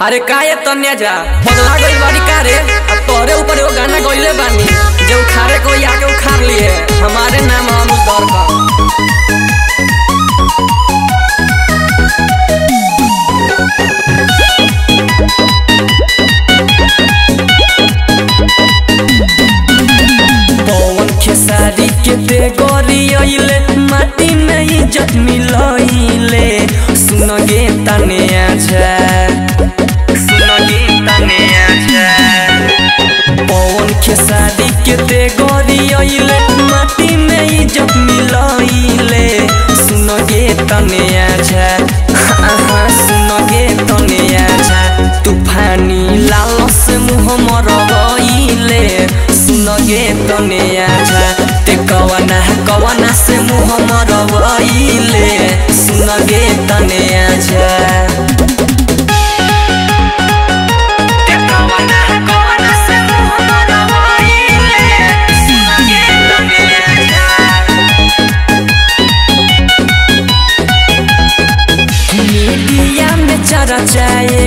अरे का तन्या जा बदला गई बारी का रे अब तोहरे ऊपर एगो गाना गइले बानी। जो उखाड़े कोई आके उखाड़ लिए, हमारे नाम अनुज दौर का पवन खेसारी के दे गोरियले माटी में इज़्ज़त मिलइले। सुन गे तने आजा पवन शादी के दे गोरियले माटी में इज़्ज़त मिलइले। सुन गे तने आजा आहा सुन गे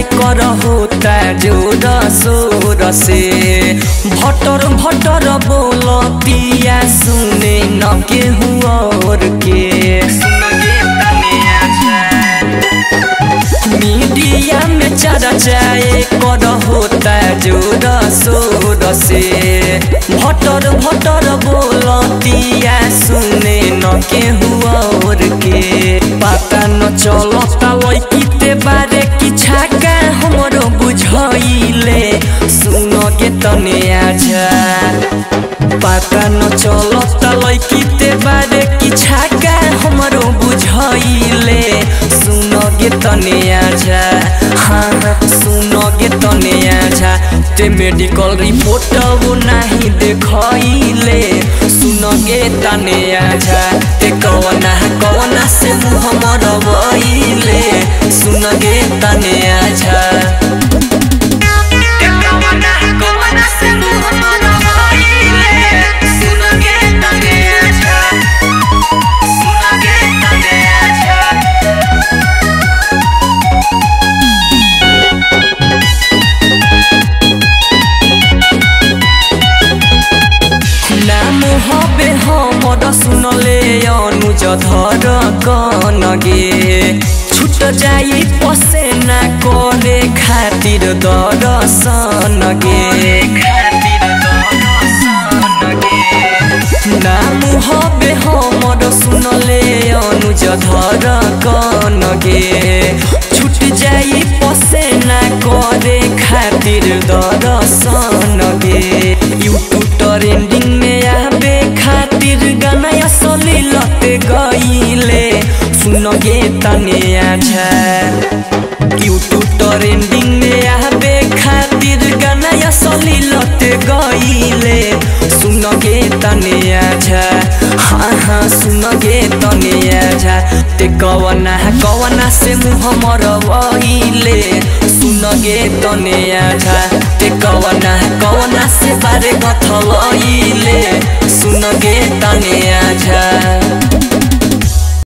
चर्चाए कर होता ज़ोर शोर से भटर भटर बोलतिया सुने न के और के। मीडिया में चर्चाए कर होता ज़ोर शोर से भटर भटर बोलतिया सुने न के और के। पता न चलता पता न चलता लैकिते बारे कि छाका हमरो बुझाइले सुन गे तने आजा हाँ सुन गे तने आजा ते मेडिकल रिपोर्ट वो नाही देखैले सुन गे करे खातिर दर्शन गे नाम हबे हमर सुनले अनुज धर कनगे छुट जाई पसे ना करे खातिर दर्शन गे यूट्यूब ट्रेंडिंग में आबे खातिर गाना असली लते गईले। सुन गे तने आजा। यूट्यूब ट्रेंडिंग में गाना असली लते गईले सुन गे तने आजा हाँ सुन गे तने ते कवना कवना से मुँह मरबइले सुन गे तने आजा ते कवना कवना से बारे गथलइले सुन गे तने आजा